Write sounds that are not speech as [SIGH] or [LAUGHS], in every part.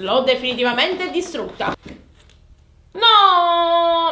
l'ho definitivamente distrutta. No!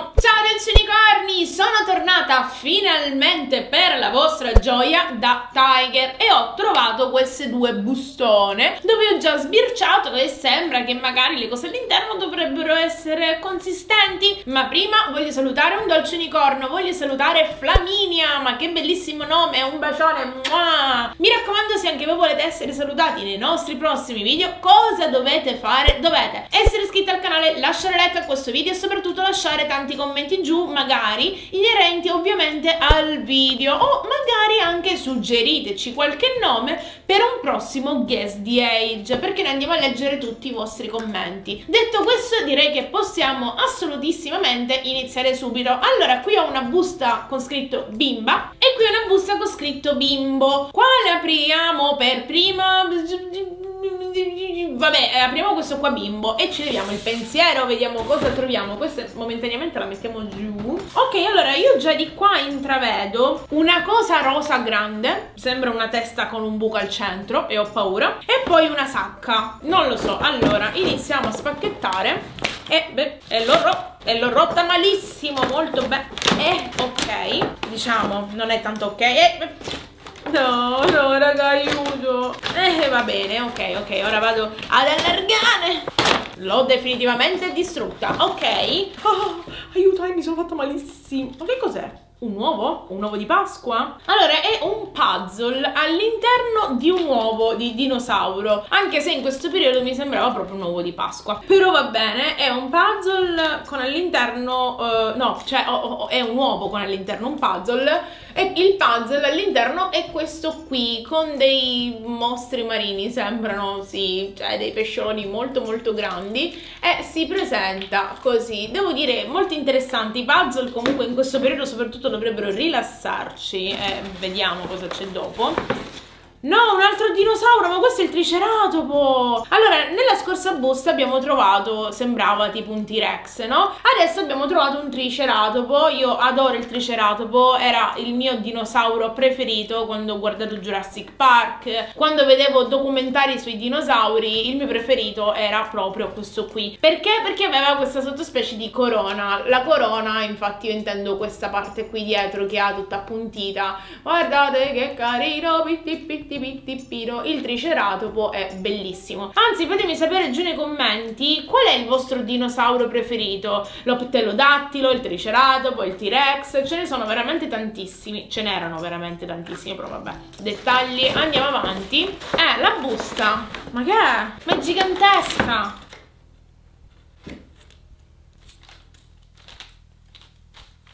Ragazzi unicorni! Sono tornata finalmente per la vostra gioia da Tiger e ho trovato queste due bustone dove ho già sbirciato e sembra che magari le cose all'interno dovrebbero essere consistenti ma prima voglio salutare un dolce unicorno voglio salutare Flaminia ma che bellissimo nome un bacione Mua! mi raccomando se anche voi volete essere salutati nei nostri prossimi video cosa dovete fare? dovete essere iscritti al canale lasciare like a questo video e soprattutto lasciare tanti commenti giù, magari inerenti ovviamente al video o magari anche suggeriteci qualche nome per un prossimo guest the age perché ne andiamo a leggere tutti i vostri commenti. Detto questo direi che possiamo assolutissimamente iniziare subito. Allora qui ho una busta con scritto bimba e qui una busta con scritto bimbo. Quale apriamo per prima? Vabbè, eh, apriamo questo qua bimbo e ci leviamo il pensiero, vediamo cosa troviamo. Questa momentaneamente la mettiamo giù. Ok, allora io già di qua intravedo una cosa rosa grande, sembra una testa con un buco al centro e ho paura. E poi una sacca, non lo so. Allora, iniziamo a spacchettare e, beh, e l'ho rotta e l'ho rotta malissimo, molto bene. Eh, ok, diciamo, non è tanto ok. Eh, No, no, raga, aiuto. Eh, va bene, ok, ok, ora vado ad allargare. L'ho definitivamente distrutta, ok? Oh, aiuto, eh, mi sono fatta malissimo. Ma che cos'è? Un uovo? Un uovo di Pasqua? Allora, è un puzzle all'interno di un uovo di dinosauro, anche se in questo periodo mi sembrava proprio un uovo di Pasqua. Però va bene, è un puzzle con all'interno, uh, no, cioè oh, oh, è un uovo con all'interno un puzzle e il puzzle all'interno è questo qui, con dei mostri marini, sembrano, sì, cioè dei pescioloni molto molto grandi e si presenta così. Devo dire, molto interessanti, i puzzle comunque in questo periodo soprattutto dovrebbero rilassarci e vediamo cosa c'è dopo. No, un altro dinosauro, ma questo è il triceratopo! Allora, nella scorsa busta abbiamo trovato, sembrava tipo un T-Rex, no? Adesso abbiamo trovato un triceratopo, io adoro il triceratopo, era il mio dinosauro preferito quando ho guardato Jurassic Park, quando vedevo documentari sui dinosauri, il mio preferito era proprio questo qui. Perché? Perché aveva questa sottospecie di corona, la corona, infatti io intendo questa parte qui dietro che ha tutta appuntita, guardate che carino, pitti pitti pitti piro, il triceratopo è bellissimo. Anzi, fatemi sapere giù nei commenti qual è il vostro dinosauro preferito. Lo pterodattilo, il triceratopo, il T-Rex, ce ne sono veramente tantissimi. Ce n'erano veramente tantissimi, però vabbè. Dettagli, andiamo avanti. Eh, la busta. Ma che è? Ma è gigantesca!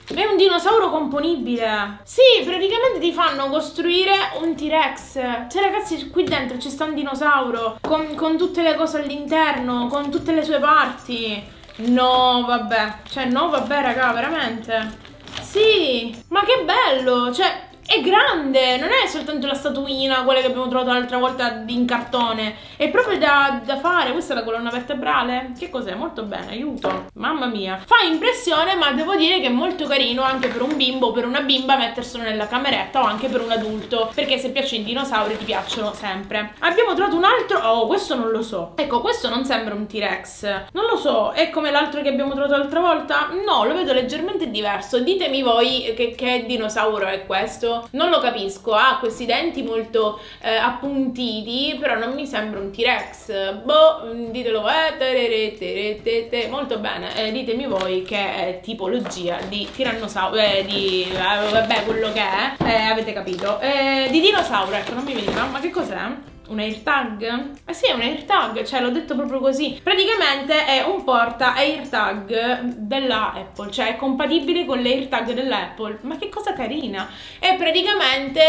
È un dinosauro componibile. Sì, praticamente ti fanno costruire un T-Rex. Cioè, ragazzi, qui dentro ci sta un dinosauro con, con tutte le cose all'interno, con tutte le sue parti. No, vabbè. Cioè, no, vabbè, raga, veramente. Sì, ma che bello. Cioè, è grande, non è soltanto la statuina, quella che abbiamo trovato l'altra volta in cartone, è proprio da, da, fare, questa è la colonna vertebrale, che cos'è? Molto bene, aiuto, mamma mia. Fa impressione, ma devo dire che è molto carino anche per un bimbo o per una bimba metterselo nella cameretta o anche per un adulto, perché se piacciono i dinosauri ti piacciono sempre. Abbiamo trovato un altro, oh questo non lo so, ecco questo non sembra un T-Rex, non lo so, è come l'altro che abbiamo trovato l'altra volta? No, lo vedo leggermente diverso, ditemi voi che, che dinosauro è questo non lo capisco, ha questi denti molto eh, appuntiti, però non mi sembra un T-Rex. Boh, mm, ditelo, eh, molto bene, eh, ditemi voi che tipologia di tirannosauro, eh, di, eh, vabbè, quello che è, eh, avete capito. Eh, di dinosauro, ecco, non mi veniva, ma che cos'è? Un AirTag? Eh sì, è un AirTag, cioè l'ho detto proprio così. Praticamente è un porta AirTag della Apple, cioè è compatibile con l'AirTag dell'Apple. Ma che cosa carina! È praticamente,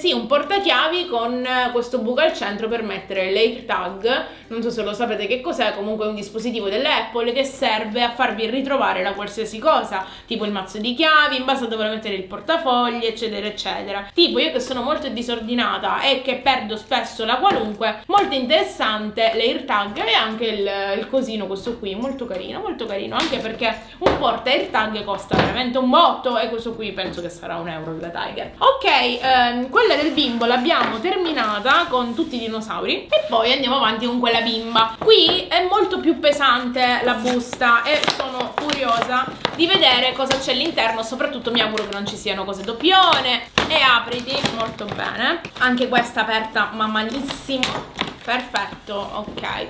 sì, un portachiavi con questo buco al centro per mettere l'AirTag. Non so se lo sapete che cos'è, comunque è un dispositivo dell'Apple che serve a farvi ritrovare la qualsiasi cosa, tipo il mazzo di chiavi, in base a dove mettere il portafogli, eccetera, eccetera. Tipo io che sono molto disordinata e che perdo spesso la qualità qualunque, molto interessante, l'AirTag e anche il, il cosino questo qui, molto carino, molto carino, anche perché un porta AirTag costa veramente un botto e questo qui penso che sarà un euro della Tiger. Ok, ehm, quella del bimbo l'abbiamo terminata con tutti i dinosauri e poi andiamo avanti con quella bimba. Qui è molto più pesante la busta e sono curiosa di vedere cosa c'è all'interno, soprattutto mi auguro che non ci siano cose doppione [LAUGHS] e apriti molto bene. Anche questa aperta ma malissimo. Perfetto, ok.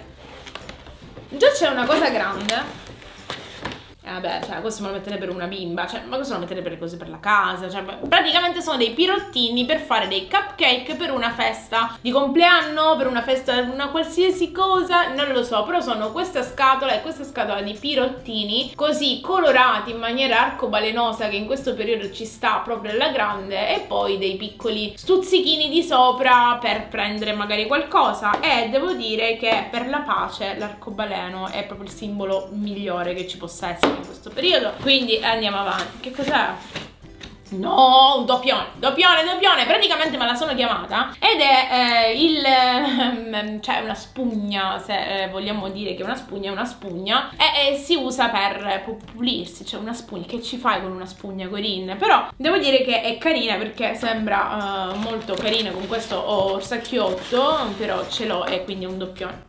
Già c'è una cosa grande eh vabbè, cioè, questo me lo mettete per una bimba, cioè, ma questo lo mettete per le cose per la casa, cioè, praticamente sono dei pirottini per fare dei cupcake per una festa di compleanno, per una festa, una qualsiasi cosa, non lo so, però sono questa scatola e questa scatola di pirottini così colorati in maniera arcobalenosa che in questo periodo ci sta proprio alla grande e poi dei piccoli stuzzichini di sopra per prendere magari qualcosa. E devo dire che per la pace l'arcobaleno è proprio il simbolo migliore che ci possa essere in questo periodo quindi andiamo avanti che cos'è? No, un doppione, doppione, doppione, praticamente me la sono chiamata ed è eh, il, eh, cioè una spugna, se eh, vogliamo dire che una spugna è una spugna e, e, si usa per pulirsi, cioè una spugna, che ci fai con una spugna Corinne? Però devo dire che è carina perché sembra eh, molto carina con questo orsacchiotto, però ce l'ho e quindi è un doppione.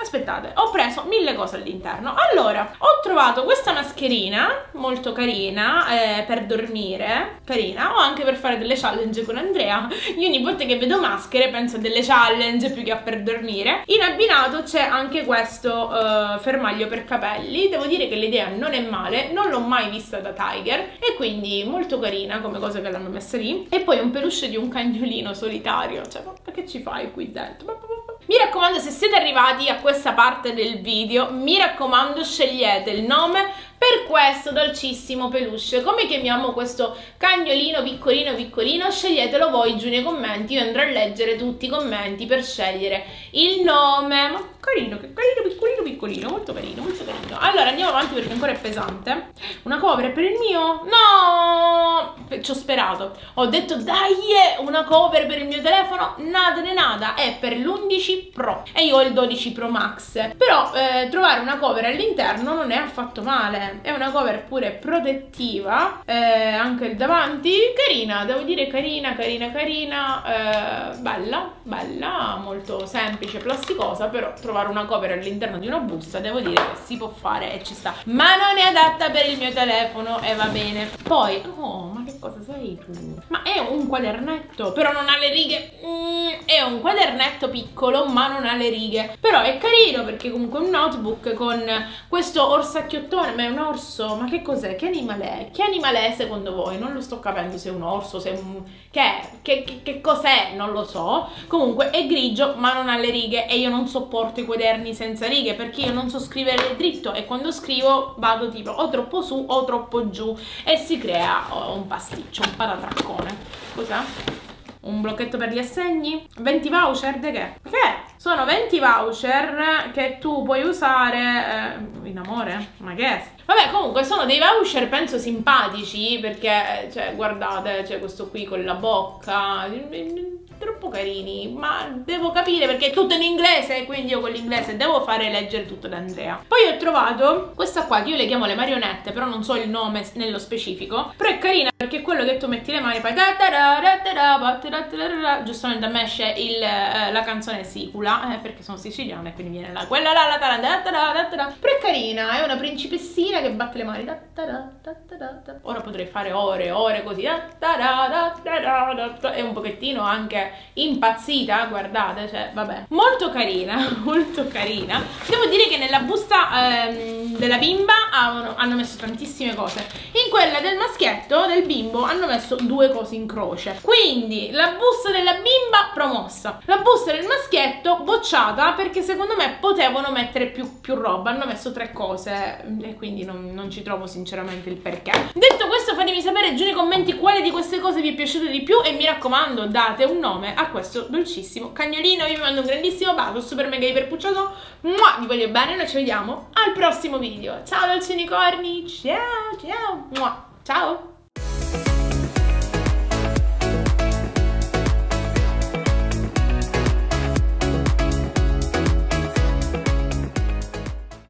Aspettate, ho preso mille cose all'interno. Allora, ho trovato questa mascherina molto carina eh, per dormire, carina, o anche per fare delle challenge con Andrea. Io ogni volta che vedo maschere penso a delle challenge più che a per dormire. In abbinato c'è anche questo eh, fermaglio per capelli. Devo dire che l'idea non è male, non l'ho mai vista da Tiger e quindi molto carina come cosa che l'hanno messa lì. E poi un peluche di un cagnolino solitario. Cioè, ma che ci fai qui dentro? Mi raccomando, se siete arrivati a questa parte del video, mi raccomando scegliete il nome per questo dolcissimo peluche. Come chiamiamo questo cagnolino piccolino piccolino? Sceglietelo voi giù nei commenti, io andrò a leggere tutti i commenti per scegliere il nome. Carino, carino, piccolino piccolino, molto carino, molto carino. Allora andiamo avanti perché ancora è pesante. Una cover per il mio? No! Ci ho sperato. Ho detto dai, una cover per il mio telefono? Nada ne nada, è per l'11 Pro. E io ho il 12 Pro Max. Però eh, trovare una cover all'interno non è affatto male è una cover pure protettiva eh, anche il davanti carina devo dire carina carina carina eh, bella bella molto semplice plasticosa però trovare una cover all'interno di una busta devo dire che si può fare e ci sta ma non è adatta per il mio telefono e va bene poi oh ma che cosa sei tu ma è un quadernetto però non ha le righe mm, è un quadernetto piccolo ma non ha le righe però è carino perché comunque è un notebook con questo orsacchiottone ma è un un orso? Ma che cos'è? Che animale è? Che animale è secondo voi? Non lo sto capendo se è un orso, se è un... Che è? Che, che, che cos'è? Non lo so. Comunque è grigio ma non ha le righe e io non sopporto i quaderni senza righe perché io non so scrivere dritto e quando scrivo vado tipo o troppo su o troppo giù e si crea un pasticcio, un paratraccone. Cos'è? Un blocchetto per gli assegni? 20 voucher? De che? Che? Sono 20 voucher che tu puoi usare eh, in amore? Ma che è? Vabbè, comunque sono dei voucher penso simpatici perché, cioè, guardate, c'è questo qui con la bocca troppo carini, ma devo capire perché è tutto in inglese, quindi io con l'inglese devo fare leggere tutto da Andrea. Poi ho trovato questa qua che io le chiamo le marionette, però non so il nome nello specifico, però è carina perché è quello che tu metti le mani e fai giustamente a me esce il, eh, la canzone sicula, eh, perché sono siciliana e quindi viene là, quella là, la taranda, però è carina, è una principessina che batte le mani, ora potrei fare ore e ore così, e un pochettino anche impazzita, guardate, cioè, vabbè. Molto carina, [LAUGHS] molto carina. Devo dire che nella busta ehm, della bimba hanno, hanno, messo tantissime cose. In quella del maschietto, del bimbo, hanno messo due cose in croce. Quindi, la busta della bimba promossa. La busta del maschietto bocciata perché secondo me potevano mettere più, più roba. Hanno messo tre cose e quindi non, non ci trovo sinceramente il perché. Detto questo, fatemi sapere giù nei commenti quale di queste cose vi è piaciuto di più e mi raccomando, date un nome nome a questo dolcissimo cagnolino. Io vi mando un grandissimo bacio, super mega iper puccioso. Vi voglio bene, noi ci vediamo al prossimo video. Ciao dolci unicorni, ciao ciao, ciao.